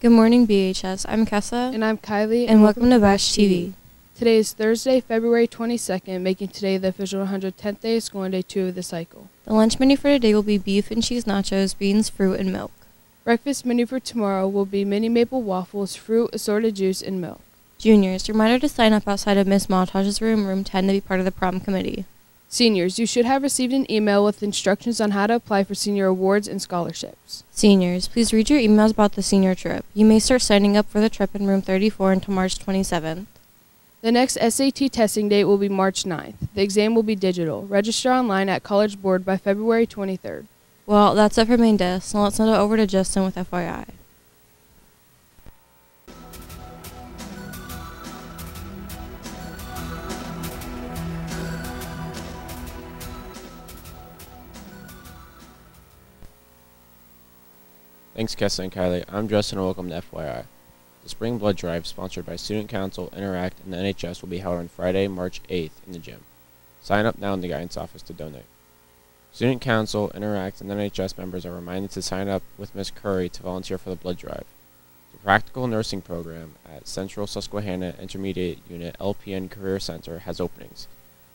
Good morning, BHS. I'm Kessa, And I'm Kylie. and welcome to Bash TV. Today is Thursday, February 22nd, making today the official 110th day of school and day two of the cycle. The lunch menu for today will be beef and cheese nachos, beans, fruit, and milk. Breakfast menu for tomorrow will be mini maple waffles, fruit, assorted juice, and milk. Juniors, reminder to sign up outside of Miss Montage's room, room 10, to be part of the prom committee. Seniors, you should have received an email with instructions on how to apply for senior awards and scholarships. Seniors, please read your emails about the senior trip. You may start signing up for the trip in room 34 until March 27th. The next SAT testing date will be March 9th. The exam will be digital. Register online at College Board by February 23rd. Well, that's it for main desk. Now let's send it over to Justin with FYI. Thanks, Kessa and Kylie. I'm Justin and welcome to FYI. The Spring Blood Drive, sponsored by Student Council, Interact, and the NHS, will be held on Friday, March 8th in the gym. Sign up now in the guidance office to donate. Student Council, Interact, and NHS members are reminded to sign up with Ms. Curry to volunteer for the blood drive. The practical nursing program at Central Susquehanna Intermediate Unit LPN Career Center has openings.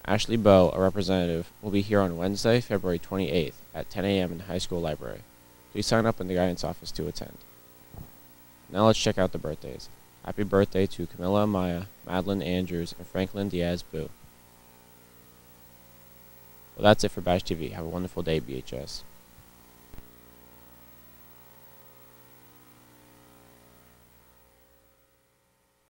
Ashley Bowe, a representative, will be here on Wednesday, February 28th at 10 a.m. in the high school library. Please sign up in the guidance office to attend. Now let's check out the birthdays. Happy birthday to Camilla Amaya, Madeline Andrews, and Franklin Diaz Boo. Well, that's it for Bash TV. Have a wonderful day, BHS.